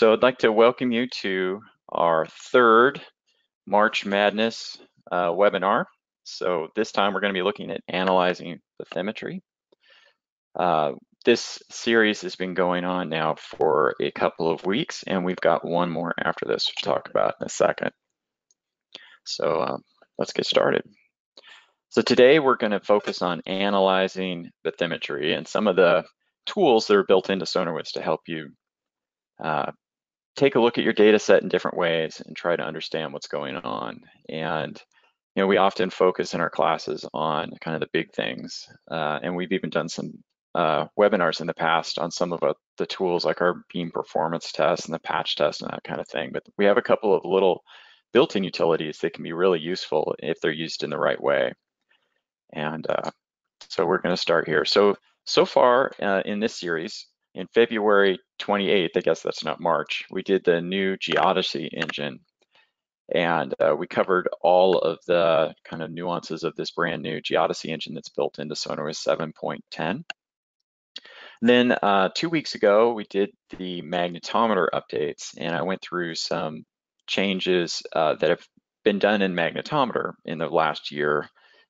So I'd like to welcome you to our third March Madness uh, webinar. So this time we're going to be looking at analyzing bathymetry. Uh, this series has been going on now for a couple of weeks, and we've got one more after this to talk about in a second. So uh, let's get started. So today we're going to focus on analyzing bathymetry and some of the tools that are built into SonarWiz to help you uh, take a look at your data set in different ways and try to understand what's going on. And you know, we often focus in our classes on kind of the big things, uh, and we've even done some uh, webinars in the past on some of the tools like our beam performance test and the patch test and that kind of thing. But we have a couple of little built-in utilities that can be really useful if they're used in the right way. And uh, so we're going to start here. So so far uh, in this series, in February 28th, I guess that's not March, we did the new Geodesy engine. And uh, we covered all of the kind of nuances of this brand new Geodesy engine that's built into SonarWiz 7.10. Then uh, two weeks ago, we did the magnetometer updates, and I went through some changes uh, that have been done in magnetometer in the last year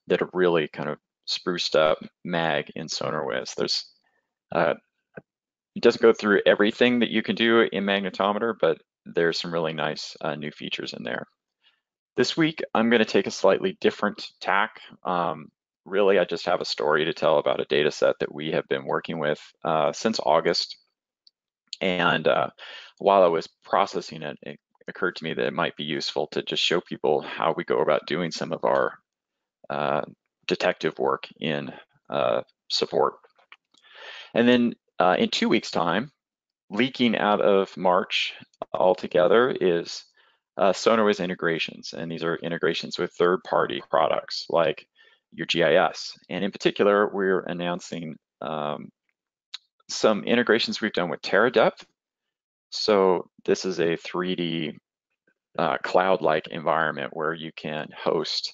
that have really kind of spruced up mag in SonarWiz. There's uh, it doesn't go through everything that you can do in magnetometer, but there's some really nice uh, new features in there. This week, I'm going to take a slightly different tack. Um, really, I just have a story to tell about a data set that we have been working with uh, since August. And uh, while I was processing it, it occurred to me that it might be useful to just show people how we go about doing some of our uh, detective work in uh, support. And then uh, in two weeks' time, leaking out of March altogether is uh, SonarWiz integrations, and these are integrations with third-party products like your GIS. And in particular, we're announcing um, some integrations we've done with TerraDepth. So this is a 3D uh, cloud-like environment where you can host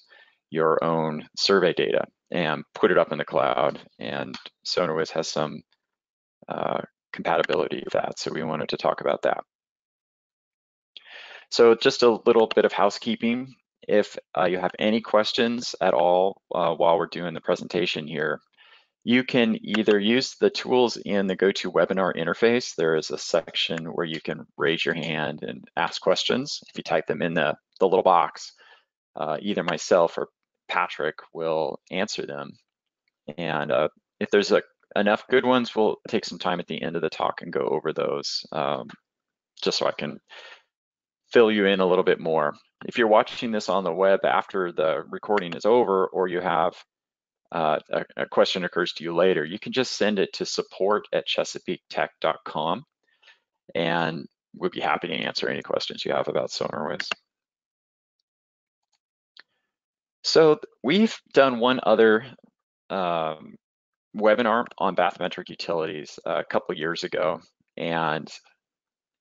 your own survey data and put it up in the cloud. And SonarWiz has some uh, compatibility with that. So we wanted to talk about that. So just a little bit of housekeeping. If uh, you have any questions at all uh, while we're doing the presentation here, you can either use the tools in the GoToWebinar interface. There is a section where you can raise your hand and ask questions. If you type them in the, the little box, uh, either myself or Patrick will answer them. And uh, if there's a enough good ones, we'll take some time at the end of the talk and go over those um, just so I can fill you in a little bit more. If you're watching this on the web after the recording is over or you have uh, a, a, question occurs to you later, you can just send it to support at chesapeaketech.com and we'd be happy to answer any questions you have about SonarWiz. So we've done one other um, webinar on bathymetric utilities uh, a couple years ago, and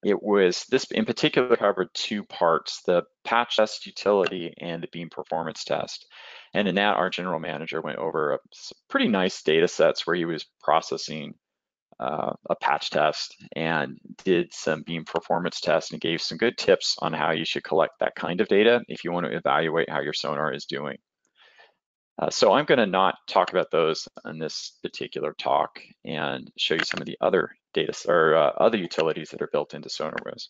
it was this in particular covered two parts: the patch test utility and the beam performance test. And in that, our general manager went over pretty nice data sets where he was processing uh, a patch test and did some beam performance tests and gave some good tips on how you should collect that kind of data if you want to evaluate how your sonar is doing. Uh, so I'm going to not talk about those in this particular talk and show you some of the other data or uh, other utilities that are built into SonarWiz.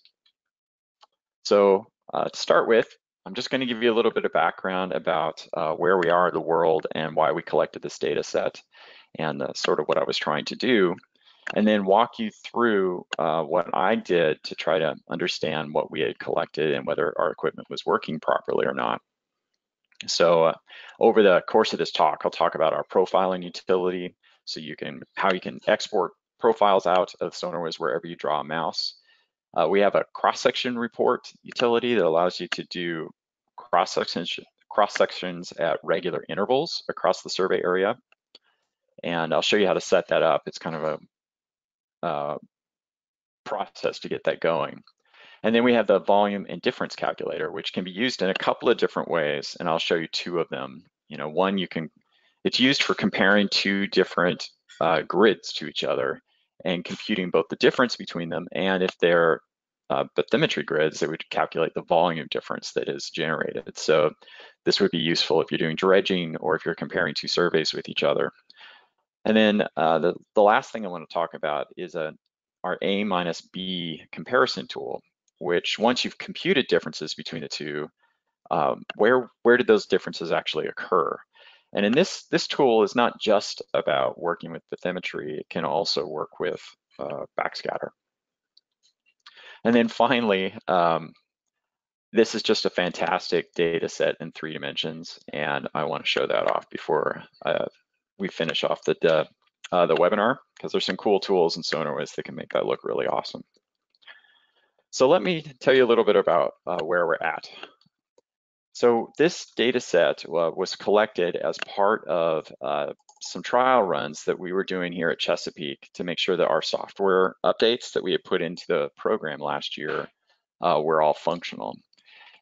So uh, to start with, I'm just going to give you a little bit of background about uh, where we are in the world and why we collected this data set and uh, sort of what I was trying to do, and then walk you through what I did to try to understand what we had collected and whether our equipment was working properly or not. So uh, over the course of this talk, I'll talk about our profiling utility. So you can, how you can export profiles out of SonarWiz wherever you draw a mouse. Uh, we have a cross-section report utility that allows you to do cross-sections cross sections at regular intervals across the survey area. And I'll show you how to set that up. It's kind of a uh, process to get that going. And then we have the volume and difference calculator, which can be used in a couple of different ways. And I'll show you two of them. You know, one you can, it's used for comparing two different uh, grids to each other and computing both the difference between them and if they're uh, bathymetry grids that would calculate the volume difference that is generated. So this would be useful if you're doing dredging or if you're comparing two surveys with each other. And then uh, the, the last thing I want to talk about is a, our A minus B comparison tool, which once you've computed differences between the two, um, where, where did those differences actually occur? And in this, this tool is not just about working with bathymetry, it can also work with uh, backscatter. And then finally, um, this is just a fantastic data set in three dimensions, and I want to show that off before uh, we finish off the, uh, the webinar, because there's some cool tools in SonarWiz that can make that look really awesome. So let me tell you a little bit about uh, where we're at. So this data set uh, was collected as part of uh, some trial runs that we were doing here at Chesapeake to make sure that our software updates that we had put into the program last year uh, were all functional.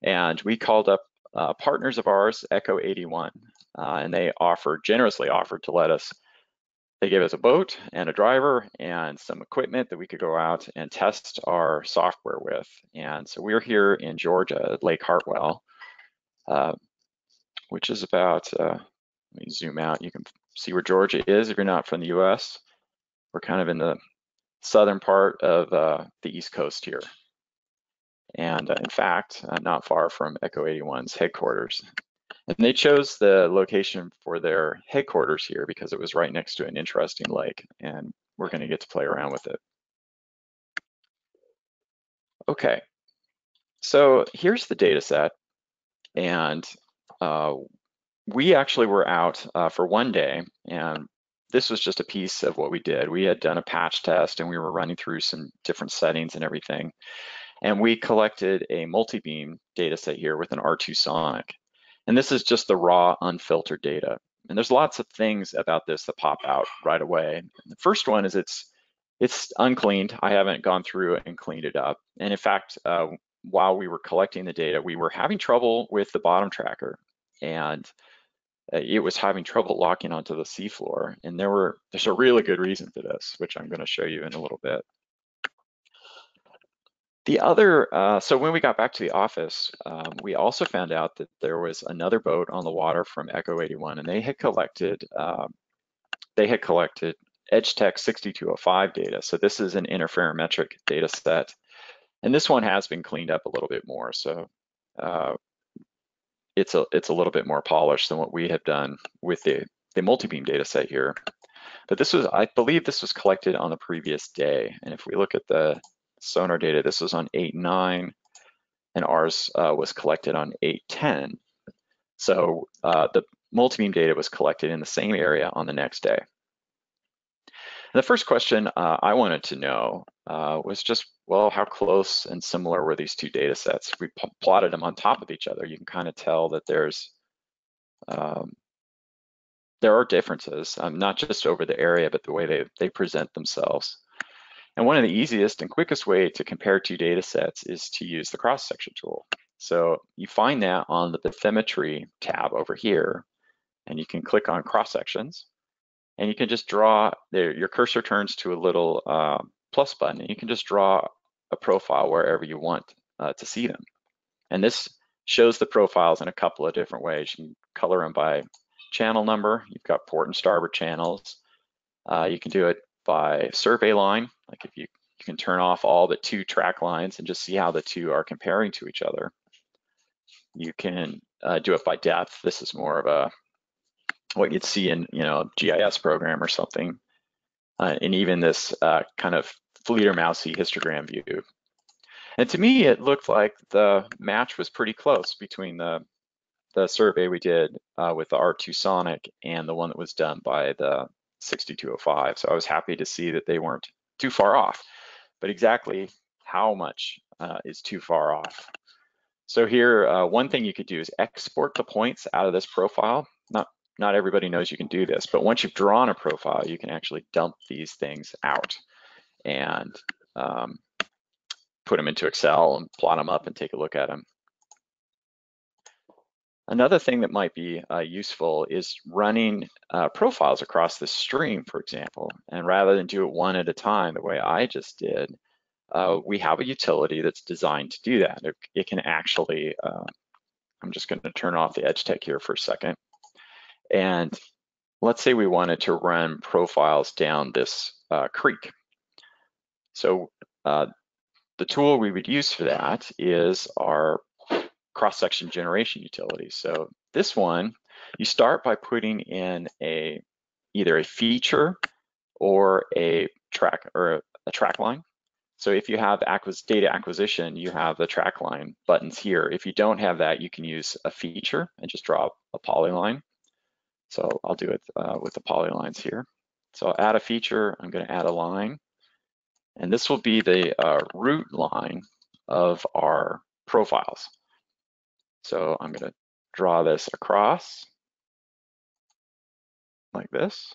And we called up uh, partners of ours, Echo 81, uh, and they offered, generously offered to let us, they gave us a boat and a driver and some equipment that we could go out and test our software with. And so we're here in Georgia at Lake Hartwell, uh, which is about, uh, let me zoom out, you can see where Georgia is if you're not from the US. We're kind of in the southern part of uh, the East Coast here. And uh, in fact, uh, not far from Echo 81's headquarters. And they chose the location for their headquarters here because it was right next to an interesting lake and we're gonna get to play around with it. Okay, so here's the data set and uh, we actually were out uh, for one day and this was just a piece of what we did. We had done a patch test and we were running through some different settings and everything. And we collected a multi-beam data set here with an R2 Sonic. And this is just the raw unfiltered data. And there's lots of things about this that pop out right away. And the first one is it's it's uncleaned. I haven't gone through and cleaned it up. And in fact, uh, while we were collecting the data, we were having trouble with the bottom tracker. And uh, it was having trouble locking onto the seafloor. And there were there's a really good reason for this, which I'm going to show you in a little bit. The other, uh, so when we got back to the office, um, we also found out that there was another boat on the water from Echo 81, and they had collected, um, they had collected EdgeTech 6205 data. So this is an interferometric data set, and this one has been cleaned up a little bit more. So uh, it's a it's a little bit more polished than what we have done with the the multi-beam data set here. But this was, I believe this was collected on the previous day. And if we look at the sonar data, this was on 8.9 and ours uh, was collected on 8.10. So uh, the multi-beam data was collected in the same area on the next day. And the first question uh, I wanted to know uh, was just, well, how close and similar were these two data sets? We plotted them on top of each other. You can kind of tell that there's um, there are differences, um, not just over the area, but the way they, they present themselves. And one of the easiest and quickest way to compare two data sets is to use the cross-section tool. So you find that on the bathymetry tab over here, and you can click on cross-sections, and you can just draw, your cursor turns to a little uh, plus button, and you can just draw a profile wherever you want uh, to see them. And this shows the profiles in a couple of different ways. You can color them by channel number. You've got port and starboard channels. Uh, you can do it by survey line, like if you, you can turn off all the two track lines and just see how the two are comparing to each other. You can uh, do it by depth. This is more of a what you'd see in you know a GIS program or something. Uh, and even this uh, kind of Fledermaus-y histogram view. And to me, it looked like the match was pretty close between the the survey we did uh, with the R2 Sonic and the one that was done by the 6205. So I was happy to see that they weren't too far off. But exactly how much uh, is too far off? So here, uh, one thing you could do is export the points out of this profile. Not, not everybody knows you can do this, but once you've drawn a profile, you can actually dump these things out and um, put them into Excel and plot them up and take a look at them. Another thing that might be uh, useful is running uh, profiles across the stream, for example. And rather than do it one at a time, the way I just did, uh, we have a utility that's designed to do that. It, it can actually, uh, I'm just going to turn off the EdgeTech here for a second. And let's say we wanted to run profiles down this uh, creek. So uh, the tool we would use for that is our cross-section generation utility. So this one, you start by putting in a either a feature or a track or a track line. So if you have data acquisition, you have the track line buttons here. If you don't have that, you can use a feature and just draw a polyline. So I'll do it uh, with the polylines here. So I'll add a feature, I'm gonna add a line, and this will be the uh, root line of our profiles. So I'm gonna draw this across like this.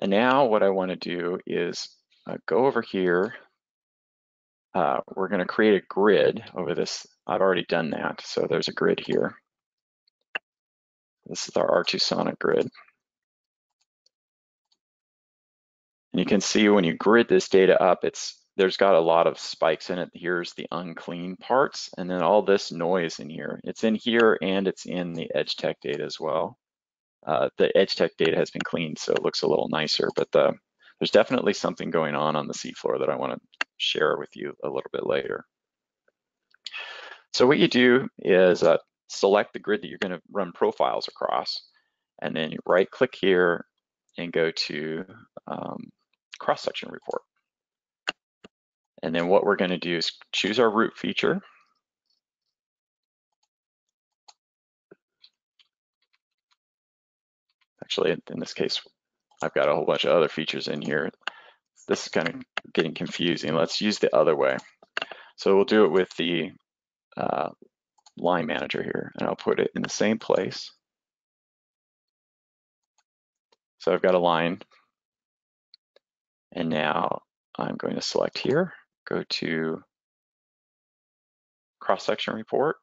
And now what I wanna do is uh, go over here. Uh, we're gonna create a grid over this. I've already done that. So there's a grid here. This is our R2 Sonic grid. And you can see when you grid this data up, it's there's got a lot of spikes in it. Here's the unclean parts, and then all this noise in here. It's in here and it's in the EdgeTech data as well. Uh, the EdgeTech data has been cleaned, so it looks a little nicer, but the, there's definitely something going on on the seafloor that I want to share with you a little bit later. So what you do is uh, select the grid that you're going to run profiles across, and then you right click here and go to um, cross-section report. And then what we're going to do is choose our root feature. Actually, in this case, I've got a whole bunch of other features in here. This is kind of getting confusing. Let's use the other way. So we'll do it with the uh, line manager here, and I'll put it in the same place. So I've got a line, and now I'm going to select here go to cross-section report.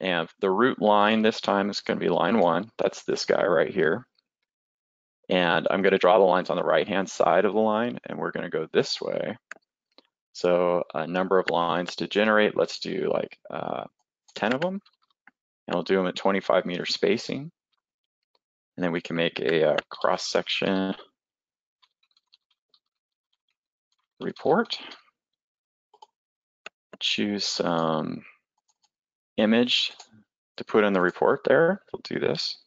And the root line this time is going to be line one. That's this guy right here. And I'm going to draw the lines on the right-hand side of the line, and we're going to go this way. So a number of lines to generate, let's do like uh, 10 of them. And we'll do them at 25 meter spacing. And then we can make a, a uh, cross-section report choose some image to put in the report there. We'll do this.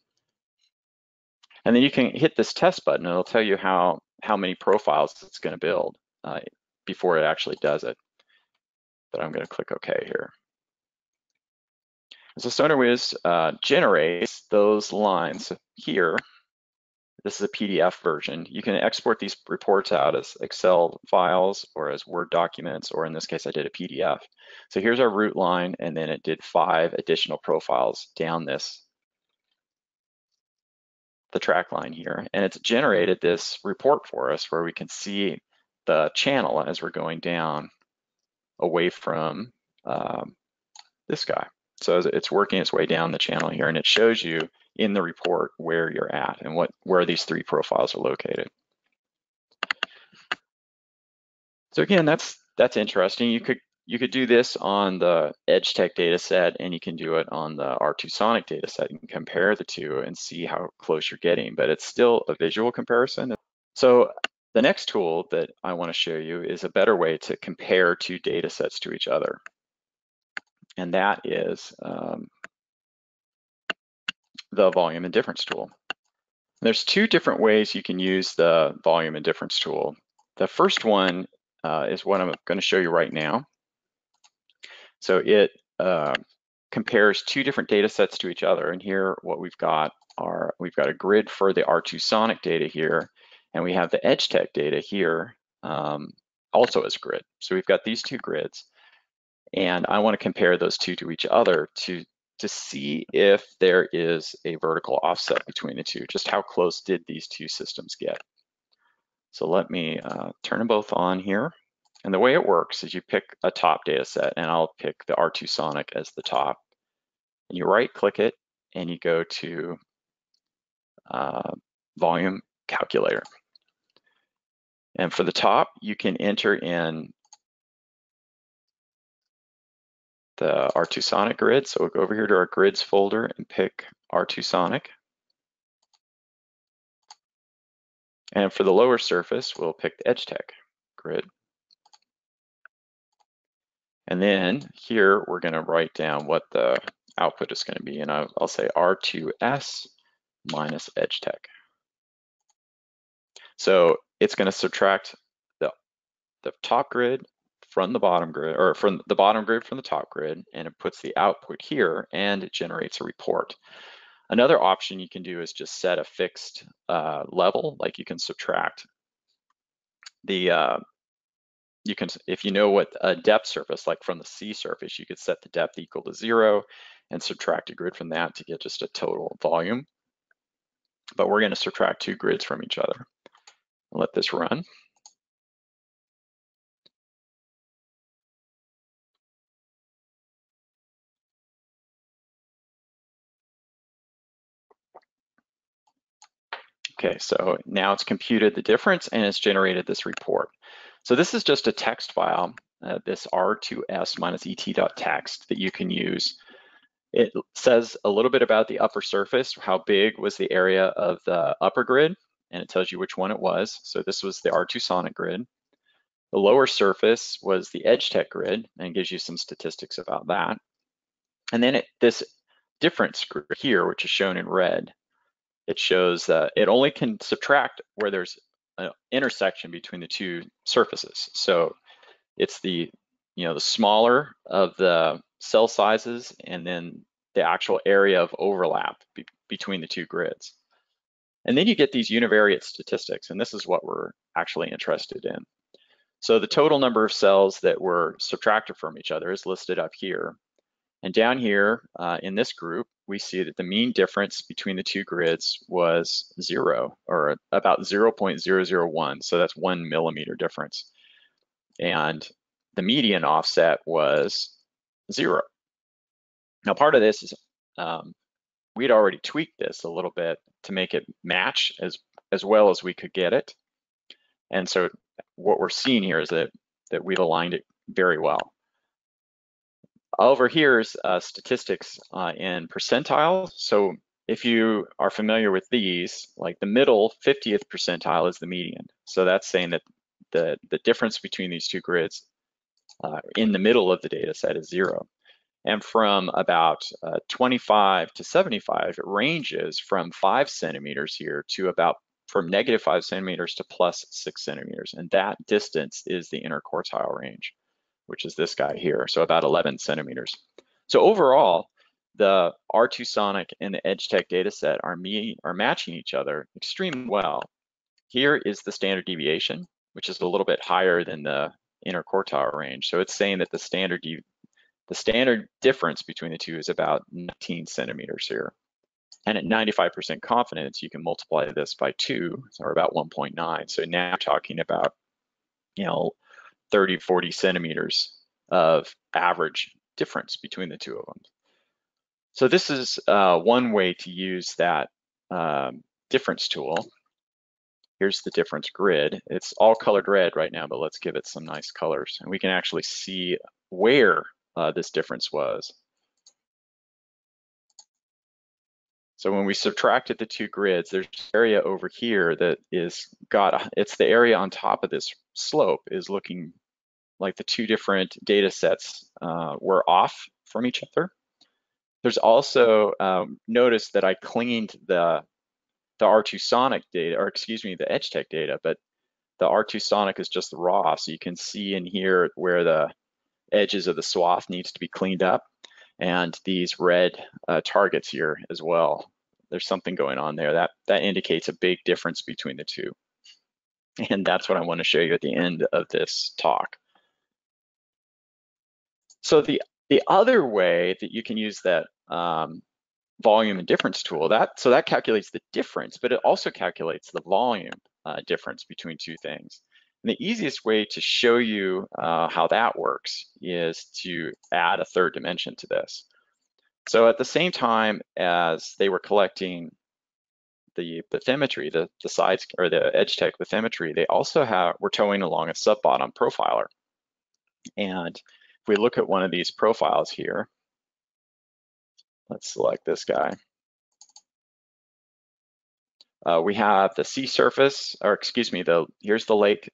And then you can hit this test button. It'll tell you how, how many profiles it's going to build uh, before it actually does it. But I'm going to click OK here. So SonarWiz uh, generates those lines here this is a PDF version. You can export these reports out as Excel files or as Word documents, or in this case, I did a PDF. So here's our root line, and then it did five additional profiles down this, the track line here. And it's generated this report for us where we can see the channel as we're going down away from um, this guy. So it's working its way down the channel here, and it shows you in the report where you're at and what where these three profiles are located. So again, that's that's interesting. You could you could do this on the EdgeTech data set and you can do it on the R2 Sonic data set. and compare the two and see how close you're getting, but it's still a visual comparison. So the next tool that I want to show you is a better way to compare two data sets to each other. And that is um, the volume and difference tool. There's two different ways you can use the volume and difference tool. The first one uh, is what I'm going to show you right now. So it uh, compares two different data sets to each other. And here what we've got are, we've got a grid for the R2 Sonic data here, and we have the EdgeTech data here um, also as a grid. So we've got these two grids. And I want to compare those two to each other to to see if there is a vertical offset between the two. Just how close did these two systems get? So let me uh, turn them both on here. And the way it works is you pick a top data set, and I'll pick the R2 Sonic as the top. And you right click it, and you go to uh, volume calculator. And for the top, you can enter in the R2 Sonic grid. So we'll go over here to our grids folder and pick R2 Sonic. And for the lower surface, we'll pick the EdgeTech grid. And then here, we're gonna write down what the output is gonna be. And I'll, say R2S minus EdgeTech. So it's gonna subtract the, the top grid from the bottom grid, or from the bottom grid from the top grid, and it puts the output here, and it generates a report. Another option you can do is just set a fixed uh, level, like you can subtract the, uh, you can, if you know what a depth surface, like from the sea surface, you could set the depth equal to zero and subtract a grid from that to get just a total volume. But we're gonna subtract two grids from each other. Let this run. Okay, so now it's computed the difference and it's generated this report. So this is just a text file, uh, this R2S minus et.txt that you can use. It says a little bit about the upper surface, how big was the area of the upper grid, and it tells you which one it was. So this was the R2 Sonic grid. The lower surface was the EdgeTech grid and gives you some statistics about that. And then it, this difference here, which is shown in red, it shows that it only can subtract where there's an intersection between the two surfaces. So it's the, you know, the smaller of the cell sizes and then the actual area of overlap be between the two grids. And then you get these univariate statistics, and this is what we're actually interested in. So the total number of cells that were subtracted from each other is listed up here. And down here uh, in this group, we see that the mean difference between the two grids was zero or about 0.001. So that's one millimeter difference. And the median offset was zero. Now, part of this is um, we'd already tweaked this a little bit to make it match as, as well as we could get it. And so what we're seeing here is that, that we've aligned it very well. Over here is uh, statistics uh, in percentiles. So if you are familiar with these, like the middle 50th percentile is the median. So that's saying that the, the difference between these two grids uh, in the middle of the data set is zero. And from about uh, 25 to 75, it ranges from five centimeters here to about from negative five centimeters to plus six centimeters. And that distance is the interquartile range which is this guy here, so about 11 centimeters. So overall, the R2 Sonic and the EdgeTech dataset are, me, are matching each other extremely well. Here is the standard deviation, which is a little bit higher than the interquartile range. So it's saying that the standard the standard difference between the two is about 19 centimeters here. And at 95% confidence, you can multiply this by two, or about 1.9. So now you're talking about, you know, 30, 40 centimeters of average difference between the two of them. So this is uh, one way to use that um, difference tool. Here's the difference grid. It's all colored red right now, but let's give it some nice colors. And we can actually see where uh, this difference was. So when we subtracted the two grids, there's area over here that is got, it's the area on top of this slope is looking like the two different data sets uh, were off from each other. There's also, um, notice that I cleaned the, the R2 Sonic data, or excuse me, the EdgeTech data, but the R2 Sonic is just raw. So you can see in here where the edges of the swath needs to be cleaned up and these red uh, targets here as well. There's something going on there that, that indicates a big difference between the two. And that's what I want to show you at the end of this talk. So the the other way that you can use that um, volume and difference tool, that so that calculates the difference, but it also calculates the volume uh, difference between two things. And the easiest way to show you uh, how that works is to add a third dimension to this. So at the same time as they were collecting the bathymetry, the, the sides or the EdgeTech bathymetry, they also have, we're towing along a sub-bottom profiler. And if we look at one of these profiles here, let's select this guy. Uh, we have the sea surface, or excuse me, the here's the lake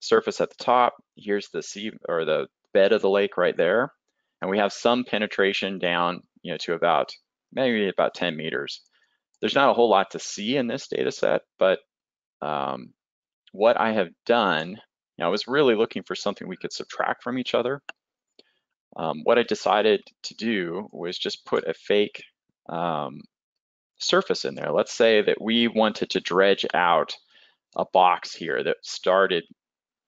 surface at the top. Here's the sea or the bed of the lake right there. And we have some penetration down, you know, to about maybe about 10 meters. There's not a whole lot to see in this data set, but um, what I have done, you know, I was really looking for something we could subtract from each other. Um, what I decided to do was just put a fake um, surface in there. Let's say that we wanted to dredge out a box here that started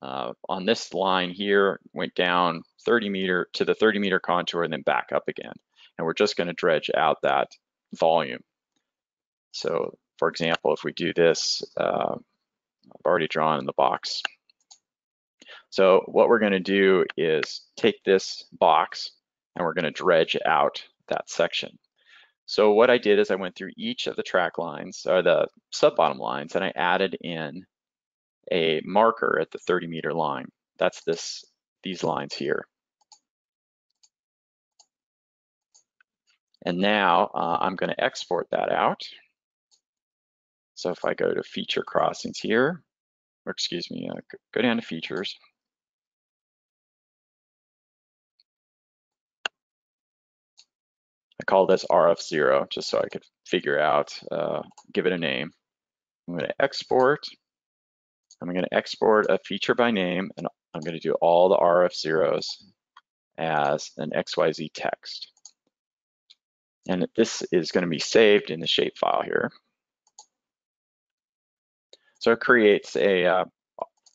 uh, on this line here, went down 30 meter to the 30 meter contour and then back up again. And we're just gonna dredge out that volume. So for example, if we do this, uh, I've already drawn in the box. So what we're gonna do is take this box and we're gonna dredge out that section. So what I did is I went through each of the track lines or the sub bottom lines and I added in a marker at the 30 meter line. That's this these lines here. And now uh, I'm going to export that out. So if I go to feature crossings here, or excuse me, uh, go down to features. I call this RF0 just so I could figure out, uh, give it a name. I'm going to export. I'm going to export a feature by name, and I'm going to do all the RF zeros as an XYZ text. And this is going to be saved in the shapefile here. So it creates a uh,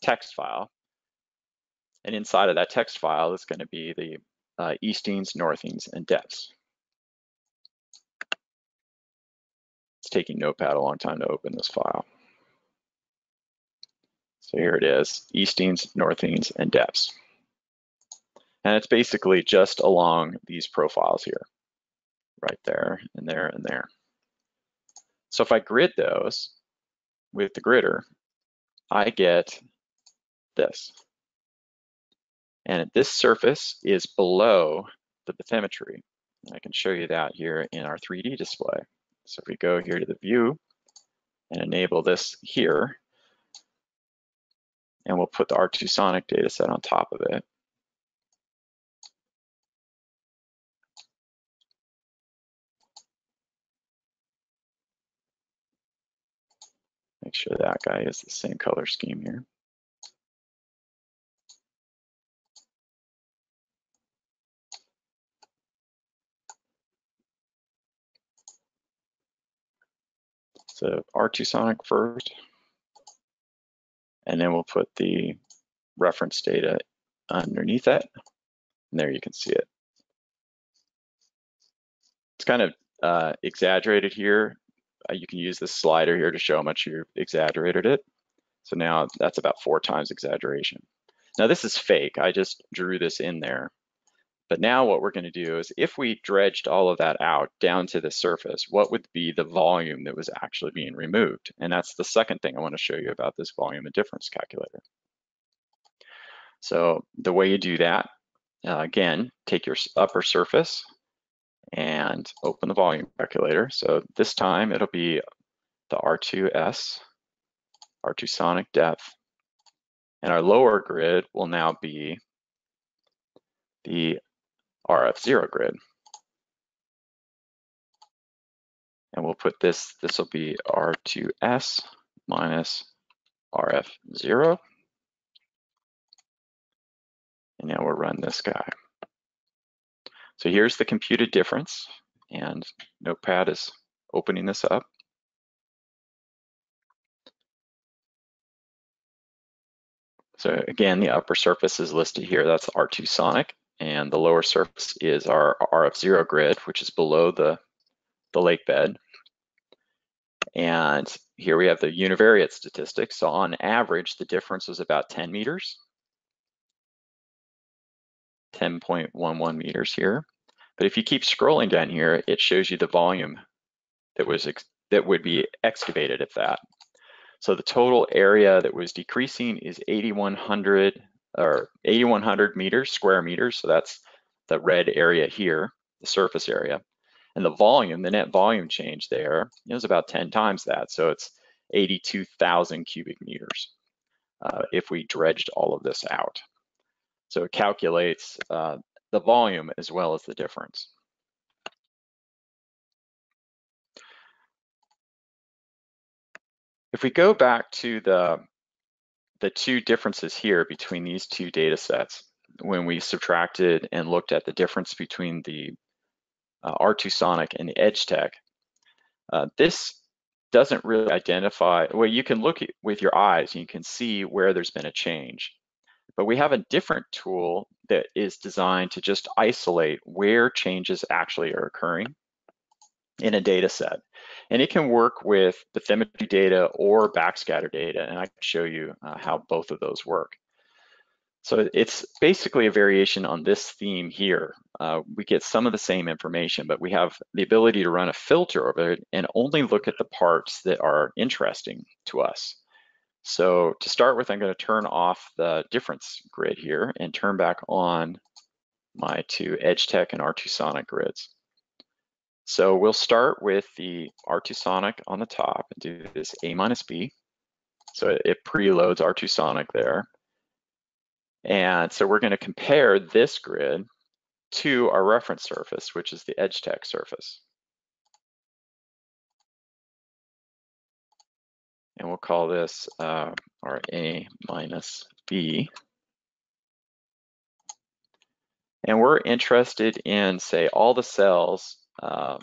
text file. And inside of that text file is going to be the uh, eastings, northings, and depths. It's taking Notepad a long time to open this file. So here it is, eastings, northings, and depths. And it's basically just along these profiles here, right there, and there, and there. So if I grid those with the gridder, I get this. And this surface is below the bathymetry. I can show you that here in our 3D display. So if we go here to the view and enable this here, and we'll put the R2 Sonic data set on top of it. Make sure that guy is the same color scheme here. So R2 Sonic first and then we'll put the reference data underneath it. And there you can see it. It's kind of uh, exaggerated here. Uh, you can use this slider here to show how much you've exaggerated it. So now that's about four times exaggeration. Now this is fake. I just drew this in there but now what we're going to do is if we dredged all of that out down to the surface, what would be the volume that was actually being removed? And that's the second thing I want to show you about this volume and difference calculator. So the way you do that, uh, again, take your upper surface and open the volume calculator. So this time it'll be the R2S, R2 Sonic depth, and our lower grid will now be the RF0 grid. And we'll put this, this will be R2S minus RF0. And now we'll run this guy. So here's the computed difference and Notepad is opening this up. So again, the upper surface is listed here. That's R2 Sonic and the lower surface is our RF0 grid, which is below the, the lake bed. And here we have the univariate statistics. So on average, the difference was about 10 meters, 10.11 meters here. But if you keep scrolling down here, it shows you the volume that was that would be excavated at that. So the total area that was decreasing is 8,100 or 8,100 meters, square meters. So that's the red area here, the surface area. And the volume, the net volume change there is about 10 times that. So it's 82,000 cubic meters uh, if we dredged all of this out. So it calculates uh, the volume as well as the difference. If we go back to the, the two differences here between these two data sets, when we subtracted and looked at the difference between the uh, R2 Sonic and the EdgeTech, uh, this doesn't really identify, well, you can look with your eyes, and you can see where there's been a change. But we have a different tool that is designed to just isolate where changes actually are occurring in a data set. And it can work with bathymetry data or backscatter data, and I can show you uh, how both of those work. So it's basically a variation on this theme here. Uh, we get some of the same information, but we have the ability to run a filter over it and only look at the parts that are interesting to us. So to start with, I'm going to turn off the difference grid here and turn back on my two EdgeTech and R2 Sonic grids. So we'll start with the R2 Sonic on the top and do this A minus B. So it preloads R2 Sonic there. And so we're going to compare this grid to our reference surface, which is the EdgeTech surface. And we'll call this uh, our A minus B. And we're interested in, say, all the cells uh,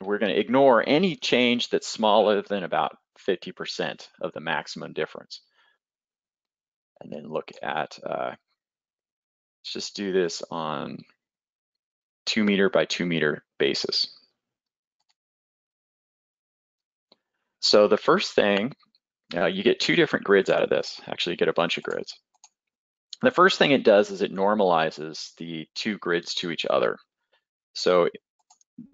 we're going to ignore any change that's smaller than about 50% of the maximum difference. And then look at, uh, let's just do this on two meter by two meter basis. So the first thing, uh, you get two different grids out of this. Actually, you get a bunch of grids. The first thing it does is it normalizes the two grids to each other. So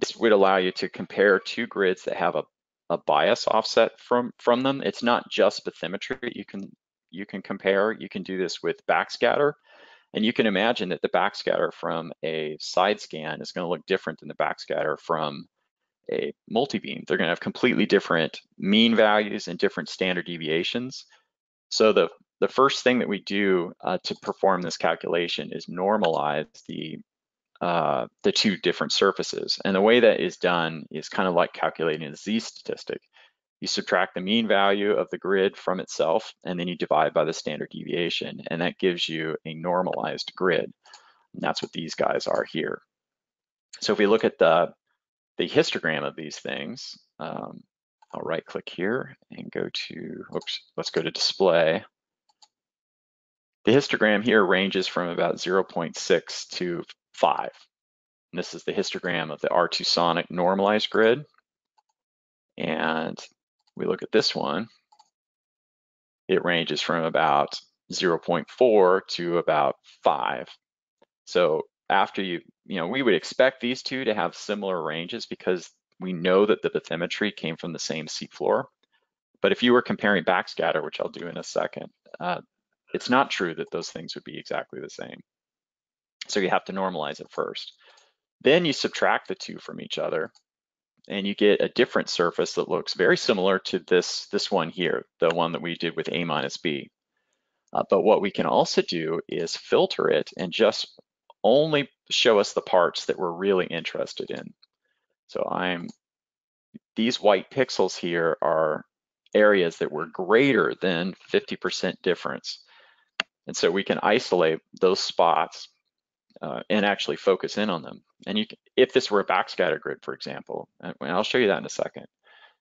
this would allow you to compare two grids that have a, a bias offset from, from them. It's not just bathymetry you can, you can compare. You can do this with backscatter. And you can imagine that the backscatter from a side scan is going to look different than the backscatter from a multi-beam. They're going to have completely different mean values and different standard deviations. So the, the first thing that we do uh, to perform this calculation is normalize the uh, the two different surfaces. And the way that is done is kind of like calculating a z statistic. You subtract the mean value of the grid from itself, and then you divide by the standard deviation, and that gives you a normalized grid. And that's what these guys are here. So if we look at the, the histogram of these things, um, I'll right click here and go to, oops, let's go to display. The histogram here ranges from about 0.6 to five. And this is the histogram of the R2 Sonic normalized grid. And we look at this one, it ranges from about 0.4 to about five. So after you, you know, we would expect these two to have similar ranges because we know that the bathymetry came from the same seafloor. But if you were comparing backscatter, which I'll do in a second, uh, it's not true that those things would be exactly the same. So you have to normalize it first. Then you subtract the two from each other and you get a different surface that looks very similar to this, this one here, the one that we did with A minus B. Uh, but what we can also do is filter it and just only show us the parts that we're really interested in. So I'm, these white pixels here are areas that were greater than 50% difference. And so we can isolate those spots uh, and actually focus in on them. And you, can, if this were a backscatter grid, for example, and I'll show you that in a second,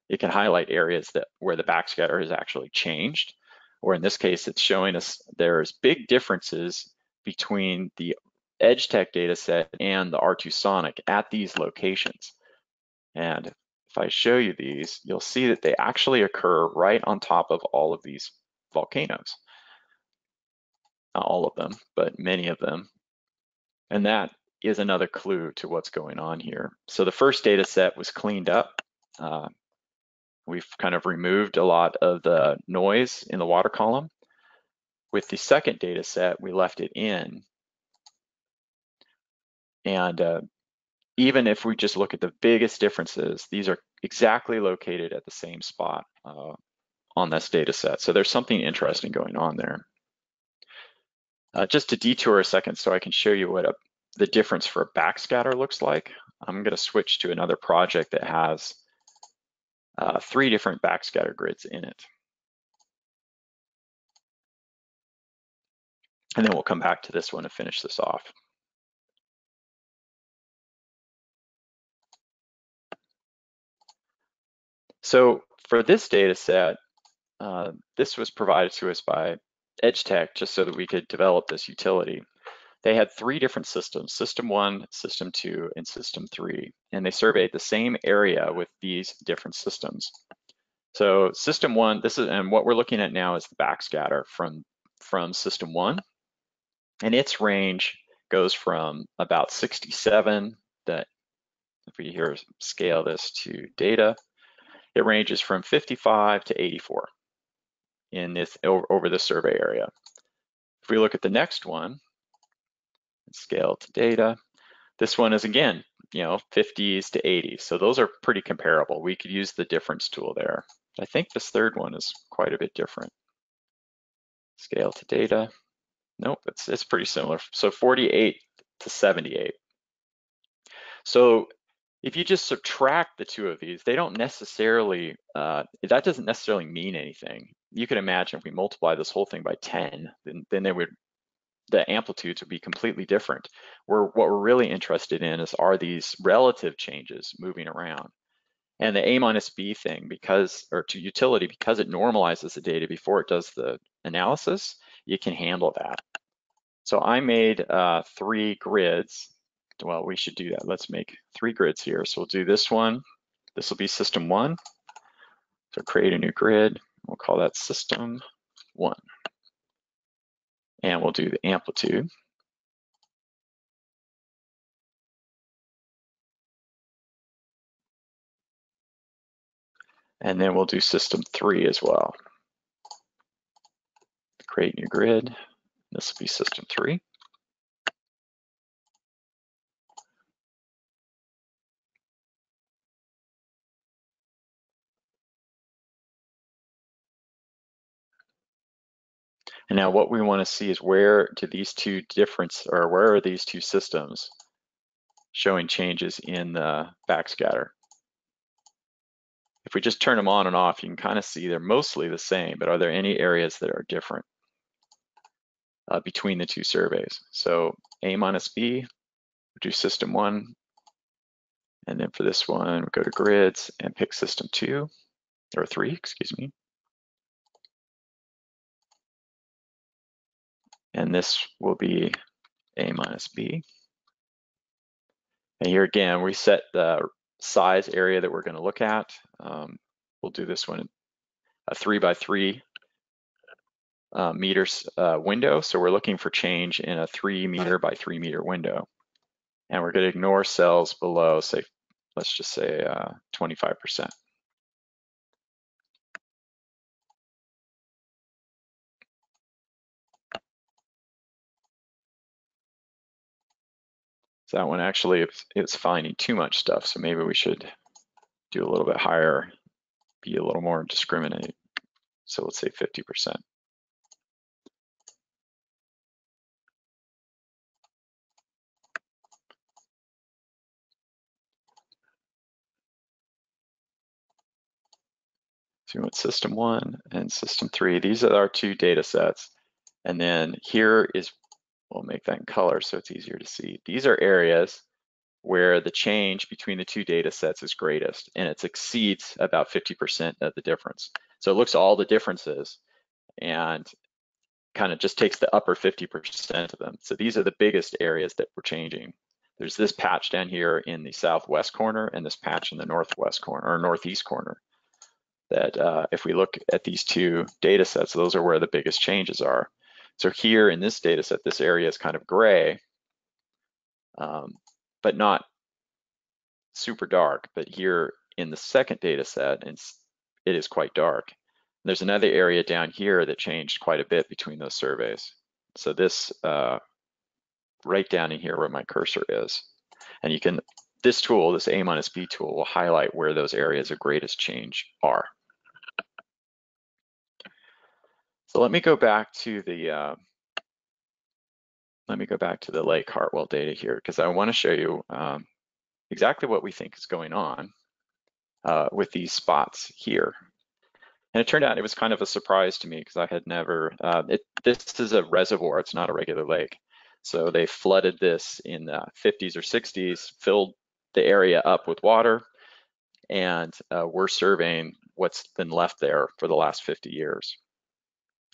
it can highlight areas that where the backscatter has actually changed, or in this case, it's showing us there's big differences between the EdgeTech data set and the R2 Sonic at these locations. And if I show you these, you'll see that they actually occur right on top of all of these volcanoes. Not all of them, but many of them. And that is another clue to what's going on here. So the first data set was cleaned up. Uh, We've kind of removed a lot of the noise in the water column. With the second data set, we left it in. And uh, even if we just look at the biggest differences, these are exactly located at the same spot uh, on this data set. So there's something interesting going on there. Uh, just to detour a second so I can show you what a, the difference for a backscatter looks like. I'm gonna switch to another project that has uh, three different backscatter grids in it. And then we'll come back to this one to finish this off. So for this data set, uh, this was provided to us by EdgeTech just so that we could develop this utility. They had three different systems, system one, system two, and system three, and they surveyed the same area with these different systems. So system one, this is, and what we're looking at now is the backscatter from, from system one, and its range goes from about 67, that if we here scale this to data, it ranges from 55 to 84 in this over the survey area. If we look at the next one, scale to data, this one is again, you know, 50s to 80s. So those are pretty comparable. We could use the difference tool there. I think this third one is quite a bit different. Scale to data. Nope, it's, it's pretty similar. So 48 to 78. So if you just subtract the two of these, they don't necessarily, uh, that doesn't necessarily mean anything. You can imagine if we multiply this whole thing by 10, then, then they would, the amplitudes would be completely different. We're, what we're really interested in is are these relative changes moving around? And the A minus B thing, because, or to utility, because it normalizes the data before it does the analysis, you can handle that. So I made uh, three grids well, we should do that. Let's make three grids here. So we'll do this one. This will be system one. So create a new grid. We'll call that system one. And we'll do the amplitude. And then we'll do system three as well. Create new grid. This will be system three. And now what we want to see is where do these two difference or where are these two systems showing changes in the backscatter? If we just turn them on and off, you can kind of see they're mostly the same, but are there any areas that are different uh, between the two surveys? So A minus B, do system one, and then for this one, we go to grids and pick system two, or three, excuse me. And this will be A minus B. And here again, we set the size area that we're gonna look at. Um, we'll do this one a three by three uh, meters uh, window. So we're looking for change in a three meter by three meter window. And we're gonna ignore cells below, say, let's just say 25%. So that one actually it's, it's finding too much stuff. So maybe we should do a little bit higher, be a little more discriminate. So let's say 50%. So we went system one and system three. These are our two data sets. And then here is We'll make that in color so it's easier to see. These are areas where the change between the two data sets is greatest and it exceeds about 50% of the difference. So it looks at all the differences and kind of just takes the upper 50% of them. So these are the biggest areas that we're changing. There's this patch down here in the southwest corner and this patch in the northwest corner or northeast corner that uh, if we look at these two data sets, those are where the biggest changes are. So here in this data set, this area is kind of gray, um, but not super dark. But here in the second data set, it is quite dark. There's another area down here that changed quite a bit between those surveys. So this, uh, right down in here where my cursor is, and you can, this tool, this A minus B tool will highlight where those areas of greatest change are. So let me go back to the, uh, let me go back to the Lake Hartwell data here because I want to show you um, exactly what we think is going on uh, with these spots here. And it turned out it was kind of a surprise to me because I had never, uh, it, this is a reservoir, it's not a regular lake. So they flooded this in the 50s or 60s, filled the area up with water, and uh, we're surveying what's been left there for the last 50 years.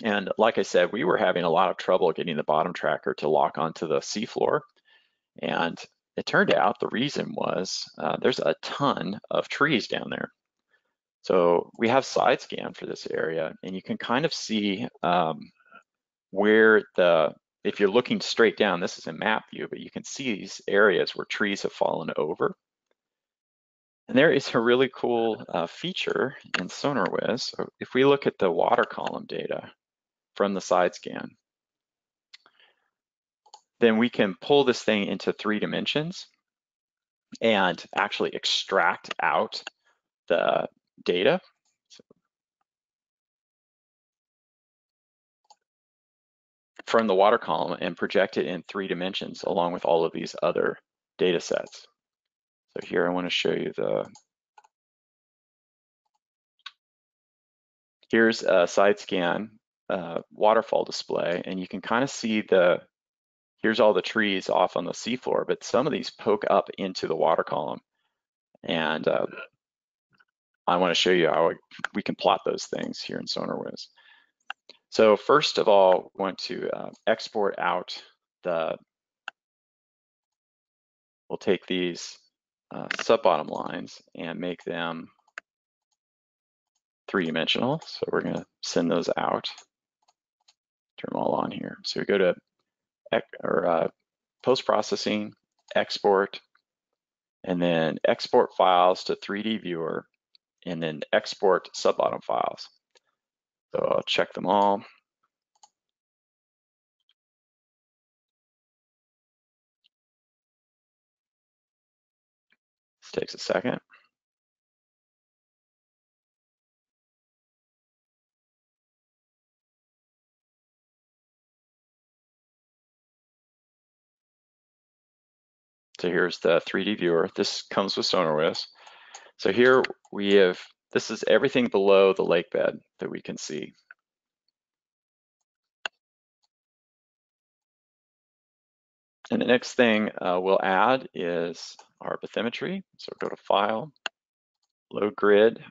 And like I said, we were having a lot of trouble getting the bottom tracker to lock onto the seafloor. And it turned out the reason was uh, there's a ton of trees down there. So we have side scan for this area and you can kind of see um, where the, if you're looking straight down, this is a map view, but you can see these areas where trees have fallen over. And there is a really cool uh, feature in SonarWiz. So if we look at the water column data from the side scan, then we can pull this thing into three dimensions and actually extract out the data. From the water column and project it in three dimensions along with all of these other data sets. So here I want to show you the, here's a side scan waterfall display and you can kind of see the, here's all the trees off on the seafloor, but some of these poke up into the water column. And uh, I want to show you how we can plot those things here in SonarWiz. So first of all, we want to uh, export out the, we'll take these uh, sub-bottom lines and make them three-dimensional. So we're going to send those out, them all on here. So we go to or uh, post-processing, export, and then export files to 3D viewer and then export sub-bottom files. So I'll check them all. This takes a second. So here's the 3D viewer. This comes with SonarWiz. So here we have, this is everything below the lake bed that we can see. And the next thing uh, we'll add is our bathymetry. So go to File, Load Grid,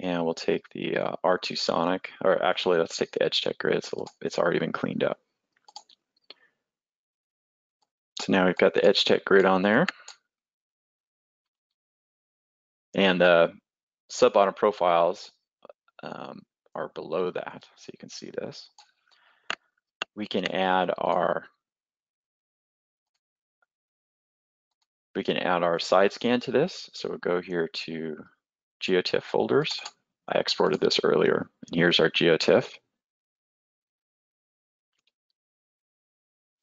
and we'll take the uh, R2 Sonic, or actually let's take the EdgeTech grid, so it's already been cleaned up. So now we've got the EdgeTech grid on there. And the sub-bottom profiles um, are below that, so you can see this. We can add our we can add our side scan to this. So we'll go here to GeoTIFF folders. I exported this earlier, and here's our GeoTIFF.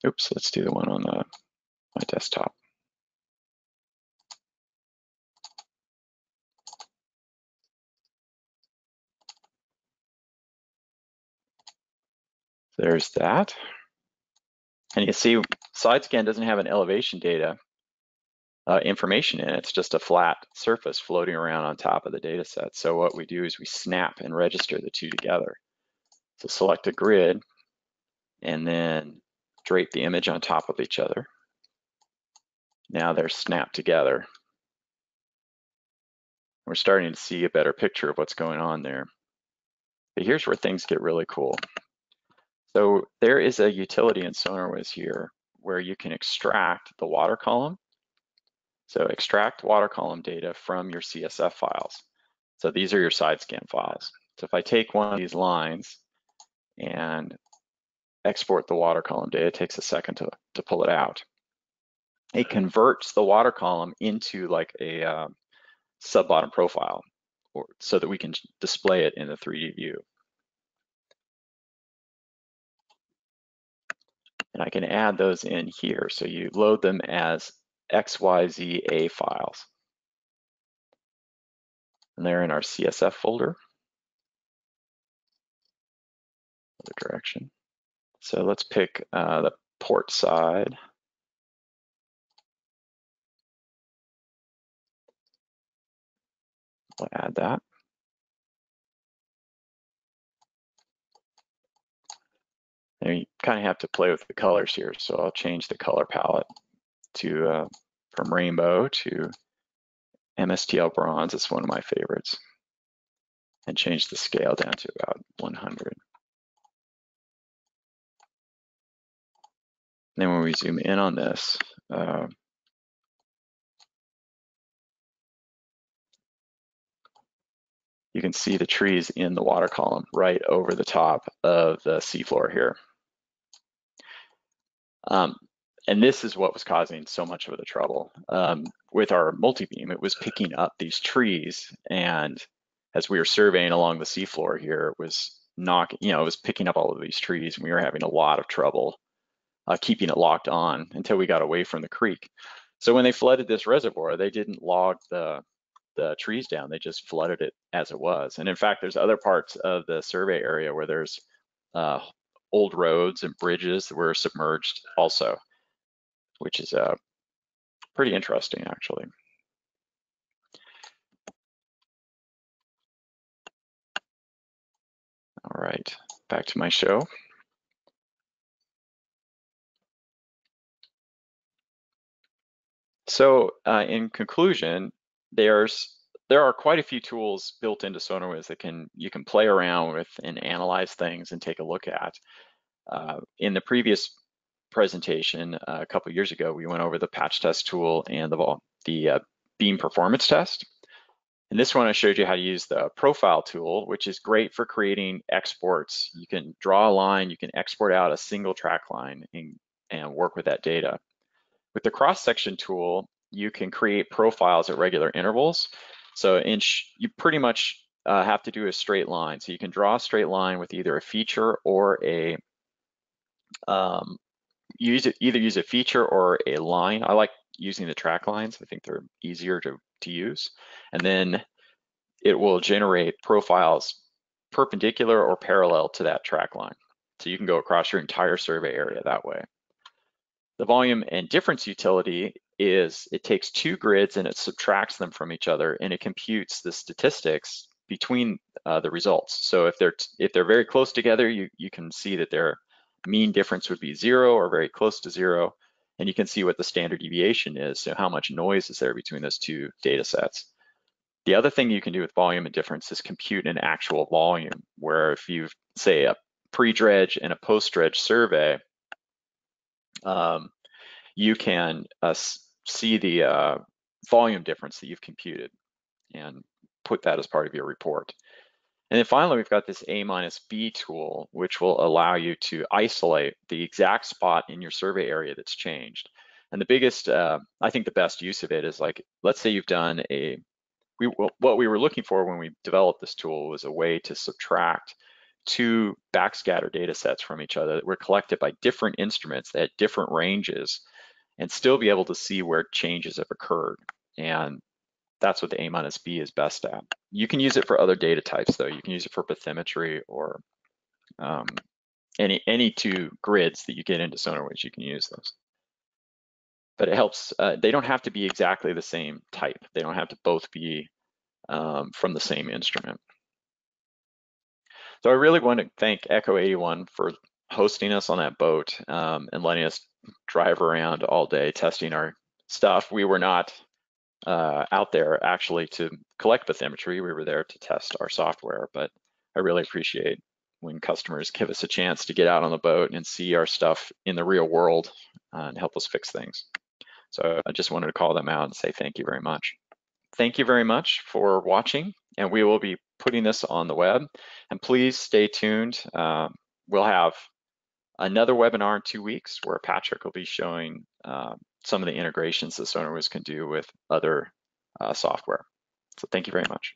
Oops, let's do the one on the, my desktop. There's that. And you see SideScan doesn't have an elevation data uh, information in it. It's just a flat surface floating around on top of the data set. So what we do is we snap and register the two together. So select a grid and then drape the image on top of each other. Now they're snapped together. We're starting to see a better picture of what's going on there. But here's where things get really cool. So there is a utility in SonarWiz here where you can extract the water column. So extract water column data from your CSF files. So these are your side scan files. So if I take one of these lines and export the water column data, it takes a second to, to pull it out. It converts the water column into like a uh, sub-bottom profile. or so that we can display it in the 3D view. And I can add those in here. So you load them as XYZA files. And they're in our CSF folder. Other direction. So let's pick uh, the port side. We'll add that. And you kind of have to play with the colors here. So I'll change the color palette to uh, from rainbow to MSTL bronze. It's one of my favorites. And change the scale down to about 100. then when we zoom in on this, uh, you can see the trees in the water column right over the top of the seafloor here. Um, and this is what was causing so much of the trouble. Um, with our multi-beam, it was picking up these trees and as we were surveying along the seafloor here, it was knocking, you know, it was picking up all of these trees and we were having a lot of trouble uh, keeping it locked on until we got away from the creek. So when they flooded this reservoir, they didn't log the the trees down. They just flooded it as it was. And in fact, there's other parts of the survey area where there's uh, old roads and bridges that were submerged also, which is uh, pretty interesting actually. All right, back to my show. So uh, in conclusion, there's there are quite a few tools built into SonarWiz that can you can play around with and analyze things and take a look at. Uh, in the previous presentation uh, a couple years ago, we went over the patch test tool and the, the uh, beam performance test. In this one, I showed you how to use the profile tool, which is great for creating exports. You can draw a line, you can export out a single track line and, and work with that data. With the cross-section tool, you can create profiles at regular intervals. So in you pretty much uh, have to do a straight line. So you can draw a straight line with either a feature or a, um, use it, either use a feature or a line. I like using the track lines. I think they're easier to, to use. And then it will generate profiles perpendicular or parallel to that track line. So you can go across your entire survey area that way. The volume and difference utility is it takes two grids and it subtracts them from each other and it computes the statistics between uh, the results. So if they're if they're very close together, you, you can see that their mean difference would be zero or very close to zero. And you can see what the standard deviation is, so how much noise is there between those two data sets. The other thing you can do with volume and difference is compute an actual volume, where if you say a pre-dredge and a post-dredge survey, um, you can uh, see the uh, volume difference that you've computed and put that as part of your report. And then finally, we've got this A minus B tool, which will allow you to isolate the exact spot in your survey area that's changed. And the biggest, uh, I think the best use of it is like, let's say you've done a, we, what we were looking for when we developed this tool was a way to subtract two backscatter data sets from each other that were collected by different instruments at different ranges and still be able to see where changes have occurred. And that's what the A minus B is best at. You can use it for other data types though. You can use it for bathymetry or um, any, any two grids that you get into SonarWiz, you can use those. But it helps, uh, they don't have to be exactly the same type. They don't have to both be um, from the same instrument. So I really want to thank Echo 81 for hosting us on that boat um, and letting us drive around all day testing our stuff. We were not uh, out there actually to collect bathymetry. We were there to test our software, but I really appreciate when customers give us a chance to get out on the boat and see our stuff in the real world uh, and help us fix things. So I just wanted to call them out and say thank you very much. Thank you very much for watching, and we will be putting this on the web. And please stay tuned. Uh, we'll have another webinar in two weeks where Patrick will be showing uh, some of the integrations that SonarWiz can do with other uh, software. So thank you very much.